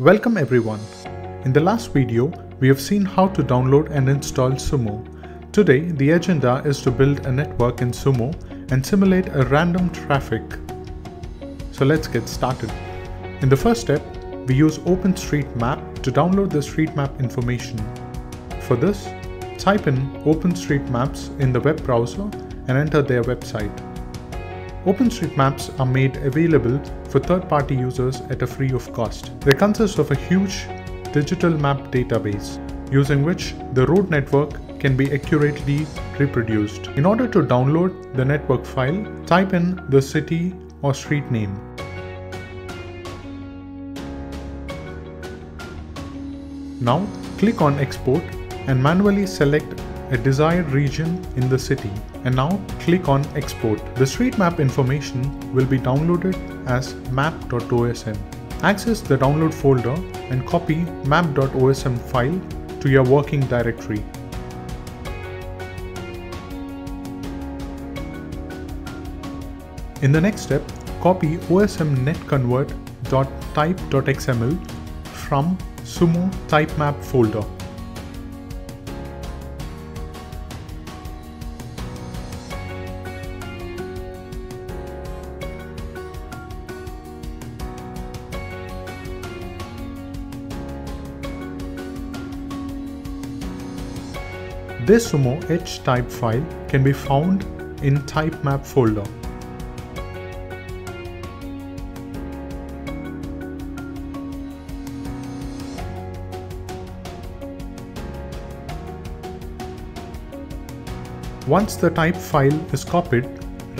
Welcome everyone. In the last video, we have seen how to download and install Sumo. Today, the agenda is to build a network in Sumo and simulate a random traffic. So let's get started. In the first step, we use OpenStreetMap to download the street map information. For this, type in OpenStreetMaps in the web browser and enter their website. OpenStreetMaps are made available for third-party users at a free of cost. They consist of a huge digital map database using which the road network can be accurately reproduced. In order to download the network file, type in the city or street name. Now click on export and manually select a desired region in the city and now click on export. The street map information will be downloaded as map.osm. Access the download folder and copy map.osm file to your working directory. In the next step, copy osmnetconvert.type.xml from sumo typemap folder. This Sumo H type file can be found in typemap folder. Once the type file is copied,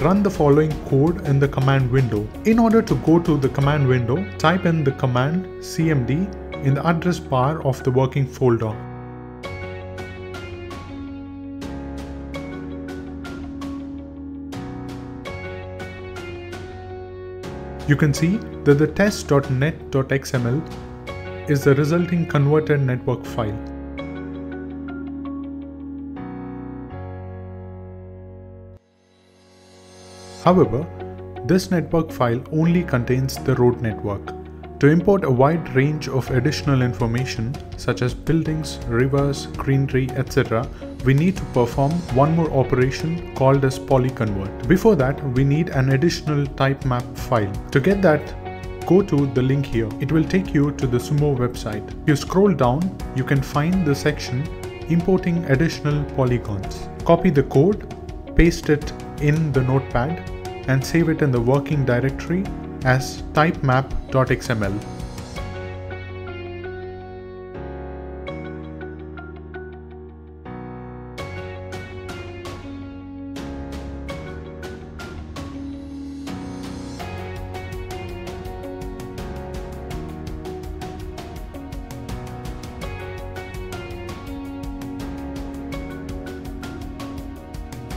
run the following code in the command window. In order to go to the command window, type in the command cmd in the address bar of the working folder. You can see that the test.net.xml is the resulting converted network file. However, this network file only contains the road network. To import a wide range of additional information such as buildings, rivers, greenery, etc., we need to perform one more operation called as polyconvert. Before that, we need an additional type map file. To get that, go to the link here. It will take you to the Sumo website. If you scroll down, you can find the section importing additional polygons. Copy the code, paste it in the notepad and save it in the working directory as typemap.xml.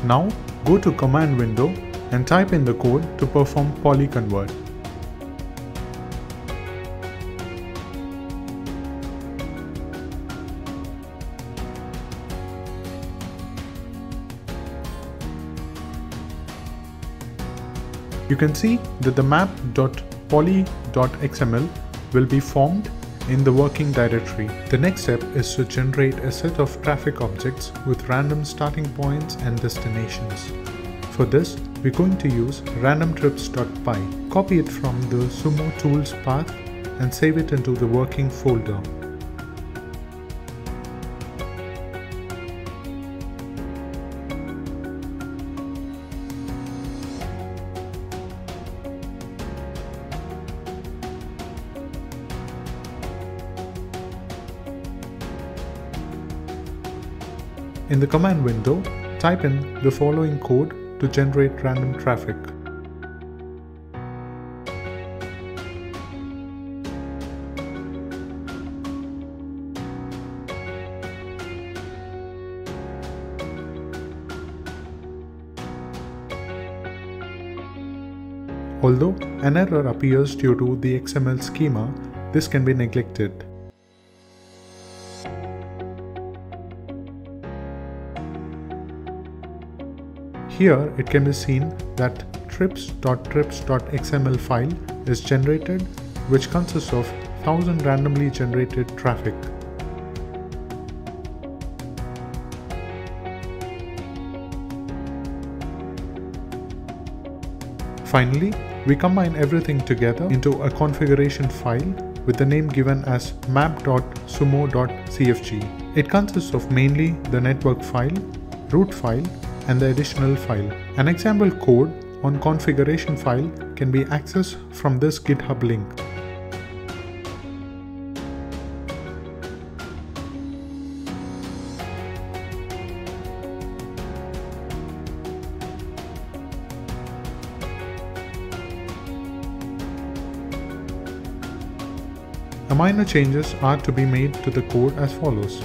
Now go to command window and type in the code to perform polyconvert. You can see that the map.poly.xml will be formed in the working directory. The next step is to generate a set of traffic objects with random starting points and destinations. For this, we're going to use randomtrips.py. Copy it from the Sumo tools path and save it into the working folder. In the command window, type in the following code to generate random traffic. Although an error appears due to the XML schema, this can be neglected. Here it can be seen that trips.trips.xml file is generated which consists of 1000 randomly generated traffic. Finally, we combine everything together into a configuration file with the name given as map.sumo.cfg. It consists of mainly the network file, route file, and the additional file. An example code on configuration file can be accessed from this GitHub link. A minor changes are to be made to the code as follows.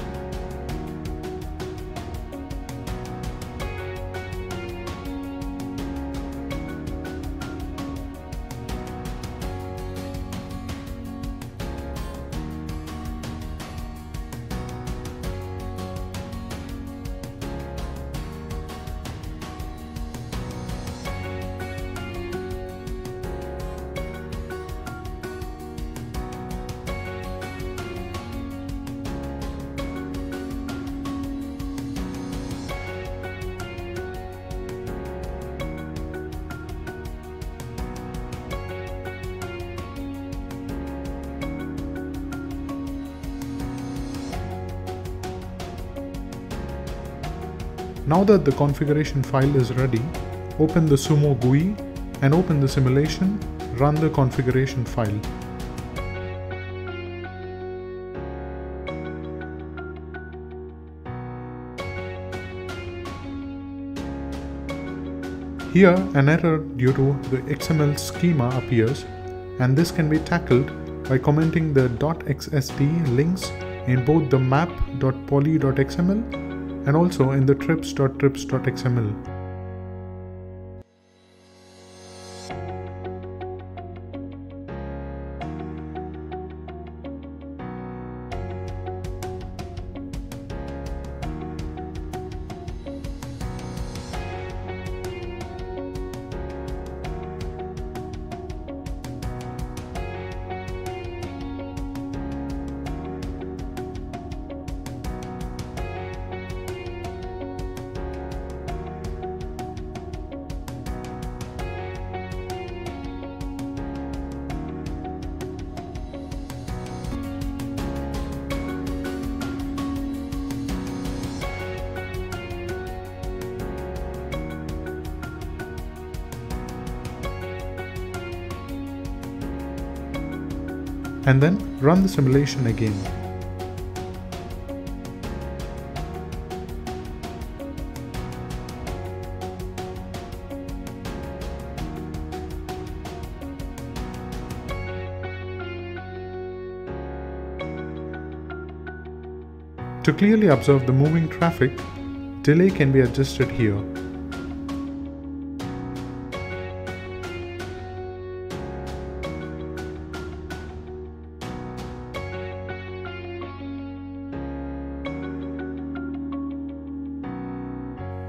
Now that the configuration file is ready, open the Sumo GUI and open the simulation, run the configuration file. Here, an error due to the XML schema appears and this can be tackled by commenting the .xsd links in both the map.poly.xml and also in the trips.trips.xml. and then run the simulation again. To clearly observe the moving traffic, delay can be adjusted here.